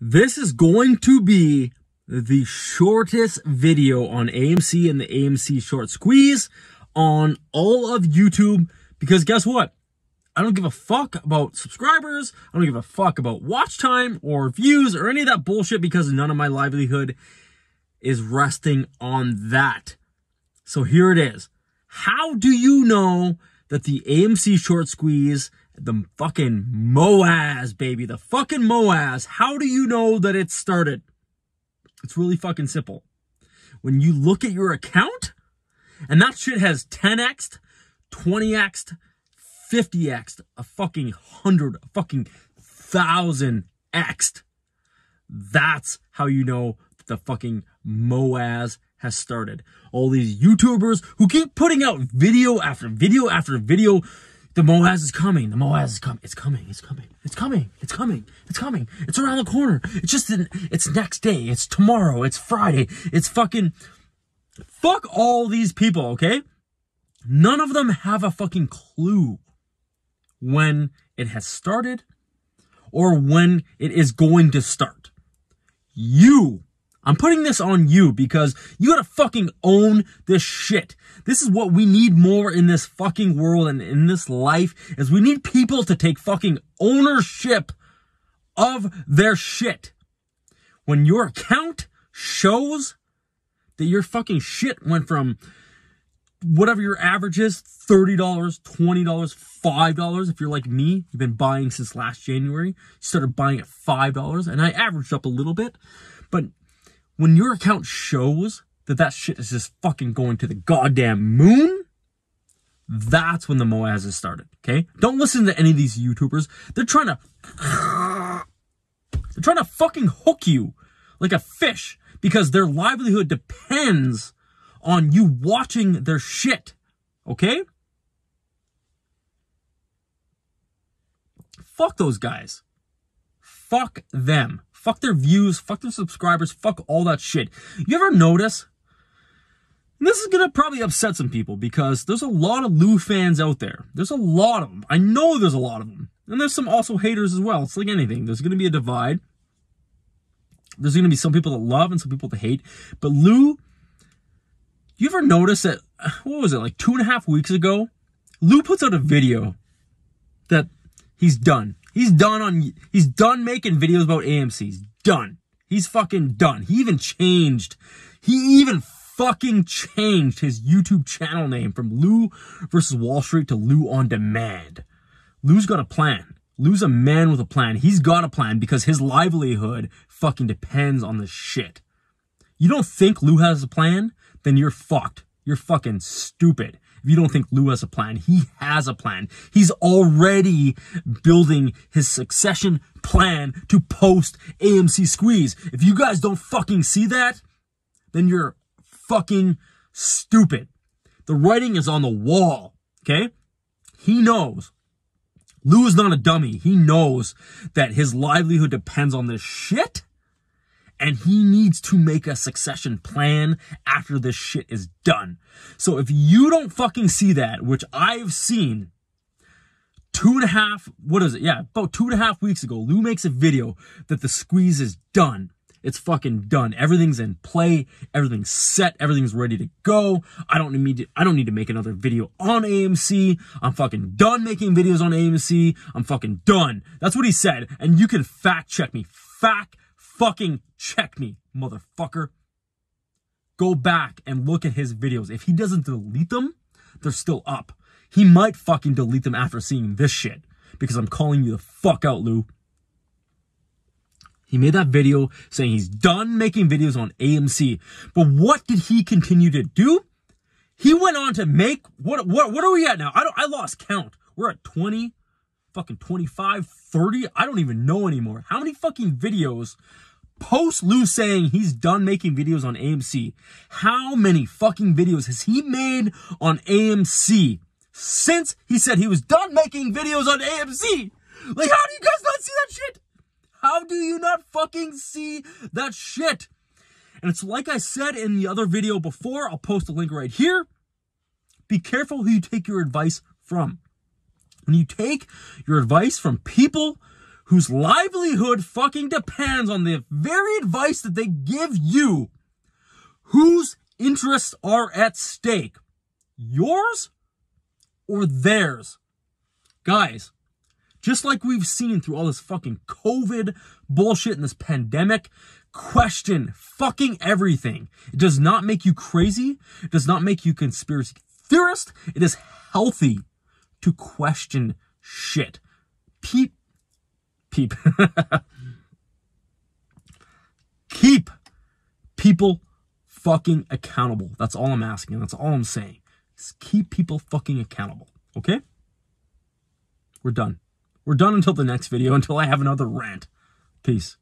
This is going to be the shortest video on AMC and the AMC short squeeze on all of YouTube because guess what? I don't give a fuck about subscribers. I don't give a fuck about watch time or views or any of that bullshit because none of my livelihood is resting on that. So here it is. How do you know that the AMC short squeeze the fucking MOASS, baby. The fucking MOASS. How do you know that it started? It's really fucking simple. When you look at your account, and that shit has 10x, 20x, 50x, a fucking hundred, a fucking thousand x. That's how you know the fucking MOASS has started. All these YouTubers who keep putting out video after video after video the MOASS is coming. The MOASS is coming. It's coming. It's coming. It's coming. It's coming. It's coming. It's around the corner. It's just, an, it's next day. It's tomorrow. It's Friday. It's fucking, fuck all these people, okay? None of them have a fucking clue when it has started or when it is going to start. You I'm putting this on you because you gotta fucking own this shit. This is what we need more in this fucking world and in this life is we need people to take fucking ownership of their shit. When your account shows that your fucking shit went from whatever your average is, $30, $20, $5. If you're like me, you've been buying since last January. You started buying at $5 and I averaged up a little bit. But when your account shows that that shit is just fucking going to the goddamn moon, that's when the MOASS has started, okay? Don't listen to any of these YouTubers. They're trying to, they're trying to fucking hook you like a fish because their livelihood depends on you watching their shit, okay? Fuck those guys. Fuck them. Fuck their views, fuck their subscribers, fuck all that shit. You ever notice? this is gonna probably upset some people because there's a lot of Lou fans out there. There's a lot of them. I know there's a lot of them. And there's some also haters as well. It's like anything. There's gonna be a divide. There's gonna be some people that love and some people that hate. But Lou, you ever notice that, what was it, like two and a half weeks ago? Lou puts out a video that he's done. He's done on, he's done making videos about AMC. He's done. He's fucking done. He even changed, he even fucking changed his YouTube channel name from Lou versus Wall Street to Lou on Demand. Lou's got a plan. Lou's a man with a plan. He's got a plan because his livelihood fucking depends on this shit. You don't think Lou has a plan? Then you're fucked. You're fucking stupid if you don't think Lou has a plan, he has a plan. He's already building his succession plan to post AMC Squeeze. If you guys don't fucking see that, then you're fucking stupid. The writing is on the wall, okay? He knows. Lou is not a dummy. He knows that his livelihood depends on this shit and he needs to make a succession plan after this shit is done. So if you don't fucking see that, which I've seen two and a half, what is it? Yeah, about two and a half weeks ago, Lou makes a video that the squeeze is done. It's fucking done. Everything's in play. Everything's set. Everything's ready to go. I don't need to, I don't need to make another video on AMC. I'm fucking done making videos on AMC. I'm fucking done. That's what he said. And you can fact check me. Fact fucking check me, motherfucker. Go back and look at his videos. If he doesn't delete them, they're still up. He might fucking delete them after seeing this shit because I'm calling you the fuck out, Lou. He made that video saying he's done making videos on AMC. But what did he continue to do? He went on to make what what what are we at now? I don't I lost count. We're at 20 fucking 25, 30. I don't even know anymore. How many fucking videos post Lou saying he's done making videos on AMC, how many fucking videos has he made on AMC since he said he was done making videos on AMC? Like, how do you guys not see that shit? How do you not fucking see that shit? And it's like I said in the other video before, I'll post a link right here. Be careful who you take your advice from. When you take your advice from people whose livelihood fucking depends on the very advice that they give you, whose interests are at stake? Yours or theirs? Guys, just like we've seen through all this fucking COVID bullshit and this pandemic, question fucking everything. It does not make you crazy. It does not make you conspiracy theorist. It is healthy to question shit. Peep, peep. Keep people fucking accountable. That's all I'm asking. That's all I'm saying. Just keep people fucking accountable. Okay? We're done. We're done until the next video, until I have another rant. Peace.